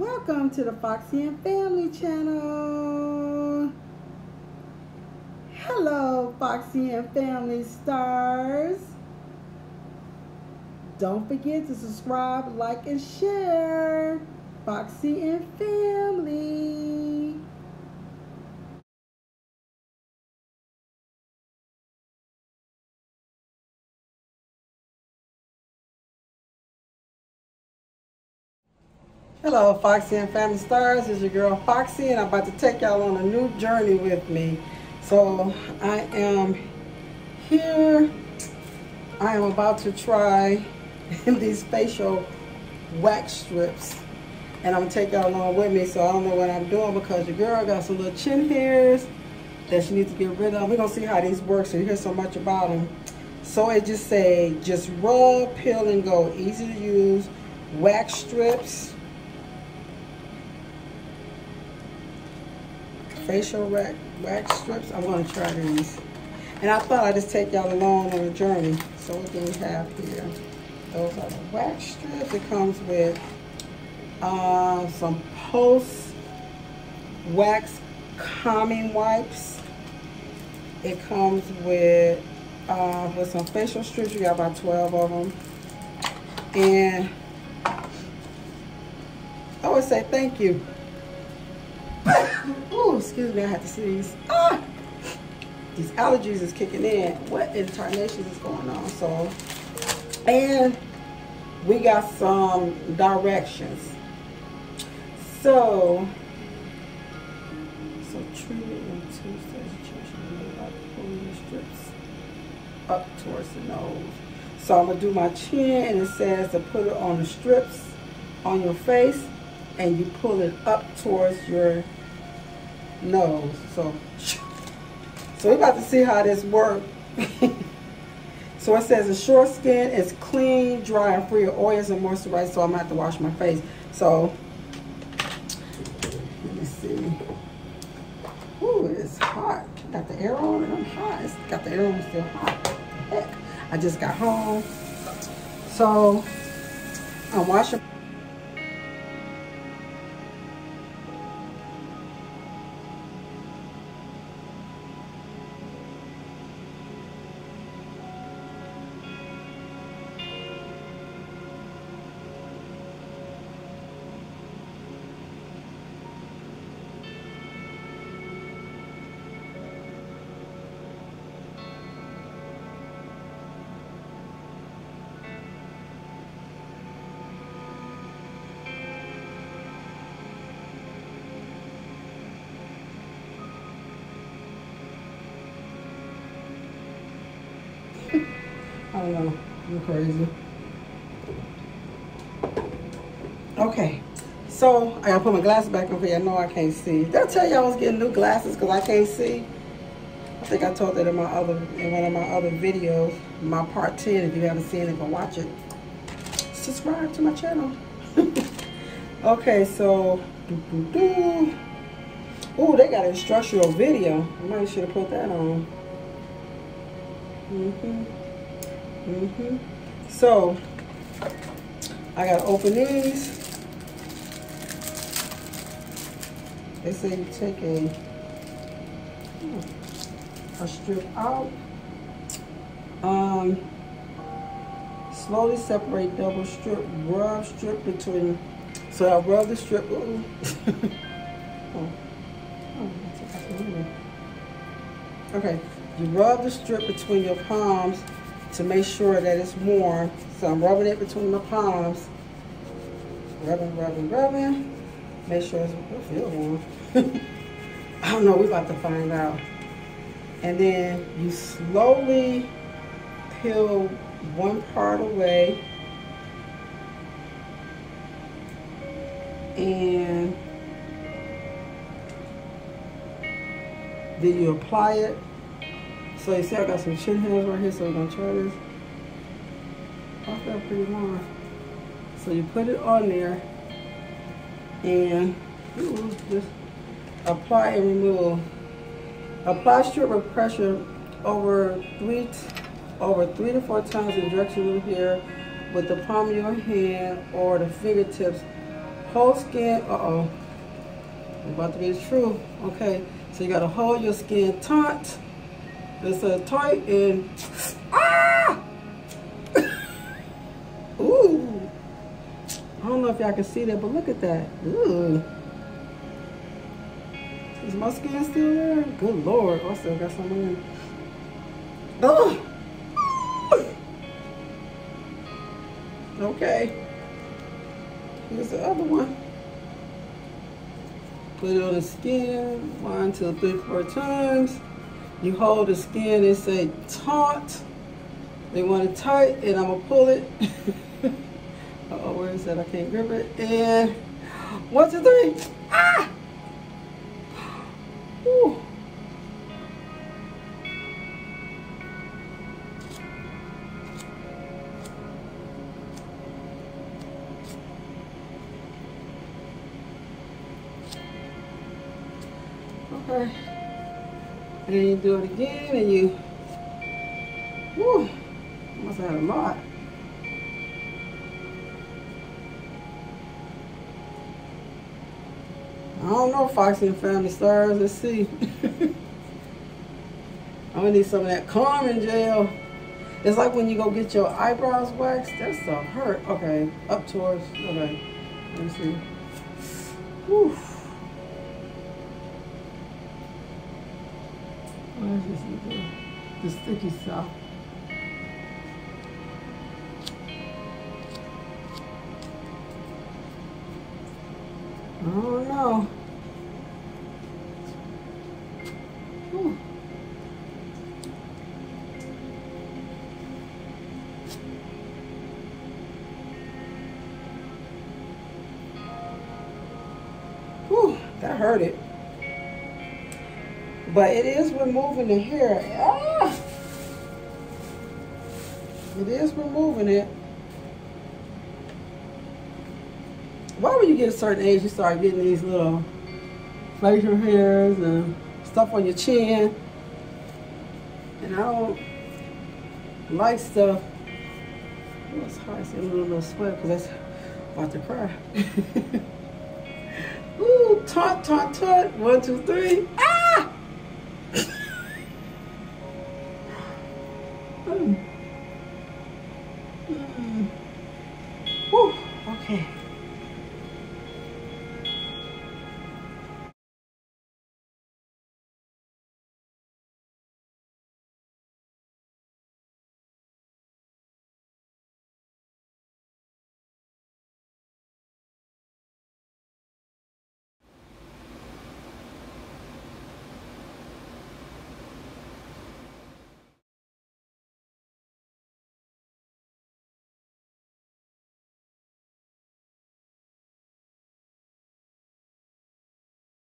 Welcome to the Foxxie and Family channel. Hello, Foxxie and Family stars. Don't forget to subscribe, like, and share. Foxxie and Family. Hello, Foxxie and Family Stars. It's your girl Foxxie, and I'm about to take y'all on a new journey with me. So I am here. I am about to try these facial wax strips, and I'm gonna take y'all along with me. So I don't know what I'm doing because your girl got some little chin hairs that she needs to get rid of. We're gonna see how these work. So you hear so much about them. So it just say just rub, peel, and go. Easy to use wax strips facial wax, wax strips. I'm going to try these. And I thought I'd just take y'all along on a journey. So what do we have here? Those are the wax strips. It comes with uh, some post wax calming wipes. It comes with uh, with some facial strips. You got about 12 of them. And I would say thank you. Excuse me, I have to sneeze. Ah! These allergies is kicking in. What in tarnations is going on? So, and we got some directions. So, so treat it in two stages. Pulling the strips up towards the nose. So I'm gonna do my chin, and it says to put it on the strips on your face and you pull it up towards your nose. So, so we're about to see how this works. so it says the short skin is clean, dry, and free of oils and moisturized. So I'm gonna have to wash my face. So let me see. Ooh, it's hot. Got the air on and I'm hot. It's got the air on still hot. Heck, I just got home. So I'm washing I don't know. I'm crazy. Okay. So, I gotta put my glasses back on here. I know I can't see. Did I tell you I was getting new glasses because I can't see? I think I told that in my other in one of my other videos, my part 10. If you haven't seen it, go watch it. Subscribe to my channel. okay, so. Oh, they got an instructional video. I might should have put that on. Mm-hmm. Mm-hmm. So, I gotta open these. They say you take a, a strip out. Um, slowly separate double strip, rub strip between, so I rub the strip, oh. Oh, okay, you rub the strip between your palms to make sure that it's warm. So I'm rubbing it between my palms. Rubbing, rubbing, rubbing. Make sure it's it warm. I don't know, we're about to find out. And then you slowly peel one part away. And then you apply it so you see I got some chin hairs right here, so we're gonna try this. I feel pretty warm. So you put it on there and ooh, just apply and remove. Apply strip of pressure over three over three to four times in direction of here with the palm of your hand or the fingertips Whole skin, uh-oh. About to be truth. Okay, so you gotta hold your skin taut. It's a tight and ah! Ooh. I don't know if y'all can see that, but look at that. Ooh. Is my skin still there? Good lord. Still got some in. Oh! Okay. Here's the other one. Put it on the skin, one, two, three, four times. You hold the skin and say taut. They want it tight, and I'm gonna pull it. uh oh, where is that? I can't grip it. And one, two, three. Ah! Whew. Okay. And then you do it again and you, whew, must have had a lot. I don't know, Foxxie and Family Stars. Let's see. I'm gonna need some of that Carmen gel. It's like when you go get your eyebrows waxed. That stuff hurt. Okay, up towards. Okay, let me see. Whew. Where's this? The, the sticky stuff. Oh no. Ooh. Whew, that hurt it. But it is removing the hair. Ah! It is removing it. Why when you get a certain age, you start getting these little facial hairs and stuff on your chin. And I don't like stuff. Oh, it's hard. I'm a little, little sweat because that's about to cry. Ooh, taunt, taunt, taunt. One, two, three. Ah!